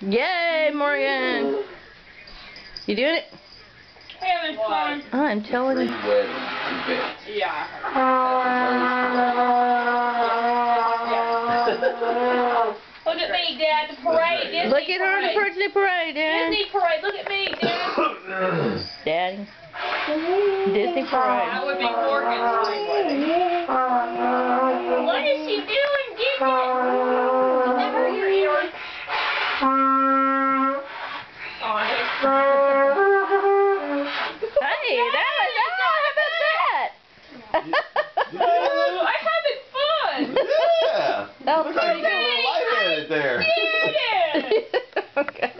Yay, Morgan! You doing it? Having fun. I'm telling you. Yeah. Look at me, Dad. The parade. Disney Look at her in the parade. Birthday Parade, Dad. Disney parade. Look at me, Dad. Daddy. Disney That Parade. would be Morgan's. What is she doing? Get it. hey, that was, that was, how about that? Yeah. I'm having fun. Yeah. That was Look pretty good. Light in it there. okay.